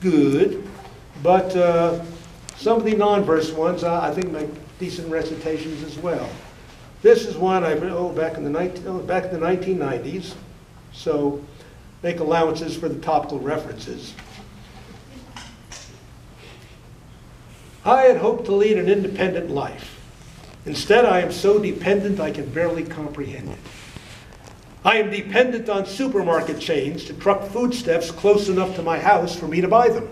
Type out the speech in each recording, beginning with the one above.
good, but uh, some of the non-verse ones, I I think make decent recitations as well. This is one I, oh, back in the 19, oh, back in the 1990s, so make allowances for the topical references. I had hoped to lead an independent life. Instead, I am so dependent I can barely comprehend it. I am dependent on supermarket chains to truck foodstuffs close enough to my house for me to buy them.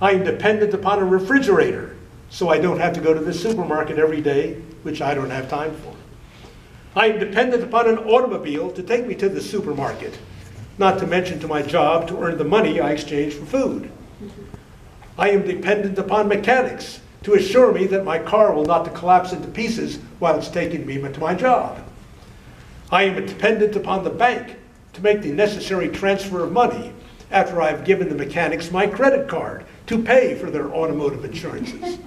I am dependent upon a refrigerator so I don't have to go to the supermarket every day, which I don't have time for. I am dependent upon an automobile to take me to the supermarket, not to mention to my job to earn the money I exchange for food. I am dependent upon mechanics to assure me that my car will not collapse into pieces while it's taking me to my job. I am dependent upon the bank to make the necessary transfer of money after I've given the mechanics my credit card to pay for their automotive insurances.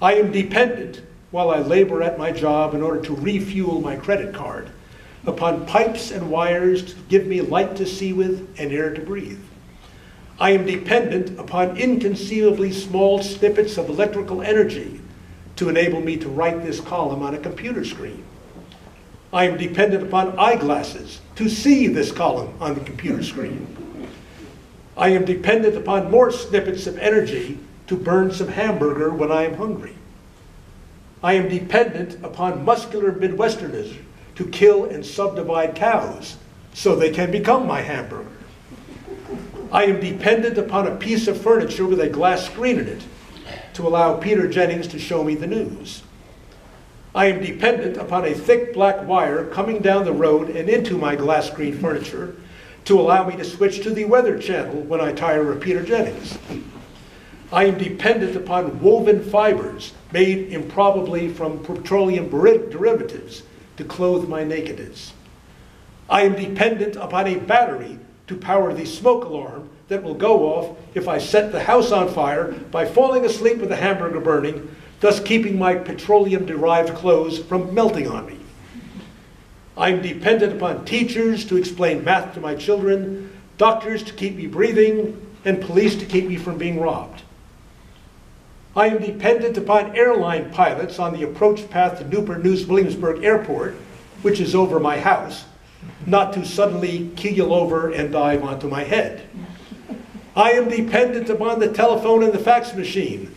I am dependent, while I labor at my job in order to refuel my credit card, upon pipes and wires to give me light to see with and air to breathe. I am dependent upon inconceivably small snippets of electrical energy to enable me to write this column on a computer screen. I am dependent upon eyeglasses to see this column on the computer screen. I am dependent upon more snippets of energy to burn some hamburger when I am hungry. I am dependent upon muscular Midwesterners to kill and subdivide cows so they can become my hamburger. I am dependent upon a piece of furniture with a glass screen in it to allow Peter Jennings to show me the news. I am dependent upon a thick black wire coming down the road and into my glass screen furniture to allow me to switch to the Weather Channel when I tire of Peter Jennings. I am dependent upon woven fibers made improbably from petroleum derivatives to clothe my nakedness. I am dependent upon a battery to power the smoke alarm that will go off if I set the house on fire by falling asleep with the hamburger burning, thus keeping my petroleum derived clothes from melting on me. I am dependent upon teachers to explain math to my children, doctors to keep me breathing, and police to keep me from being robbed. I am dependent upon airline pilots on the approach path to Newport News Williamsburg Airport, which is over my house, not to suddenly keel over and dive onto my head. I am dependent upon the telephone and the fax machine,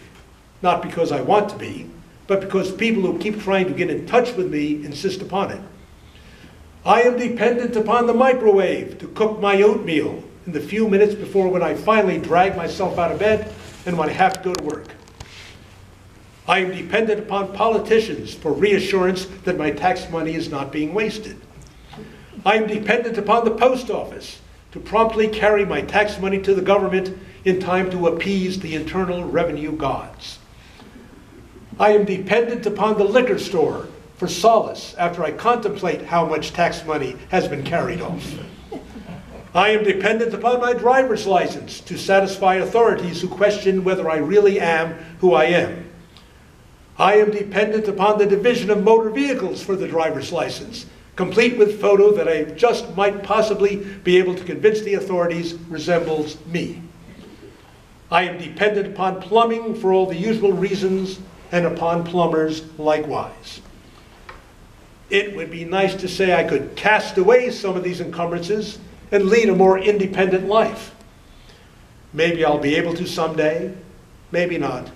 not because I want to be, but because people who keep trying to get in touch with me insist upon it. I am dependent upon the microwave to cook my oatmeal in the few minutes before when I finally drag myself out of bed and when I have to go to work. I am dependent upon politicians for reassurance that my tax money is not being wasted. I am dependent upon the post office to promptly carry my tax money to the government in time to appease the internal revenue gods. I am dependent upon the liquor store for solace after I contemplate how much tax money has been carried off. I am dependent upon my driver's license to satisfy authorities who question whether I really am who I am. I am dependent upon the division of motor vehicles for the driver's license, complete with photo that I just might possibly be able to convince the authorities resembles me. I am dependent upon plumbing for all the usual reasons and upon plumbers likewise. It would be nice to say I could cast away some of these encumbrances and lead a more independent life. Maybe I'll be able to someday, maybe not.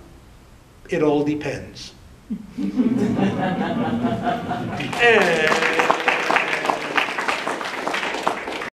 It all depends. and